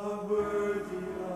A worthy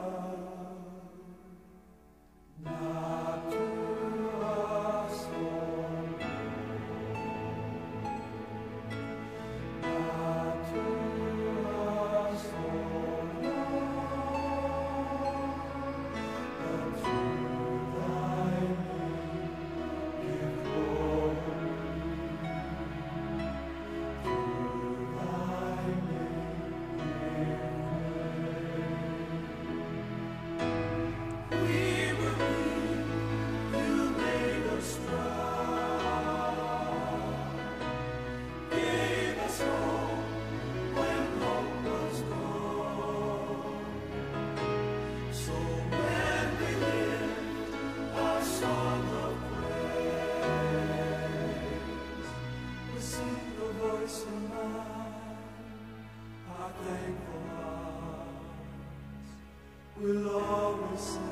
will always say.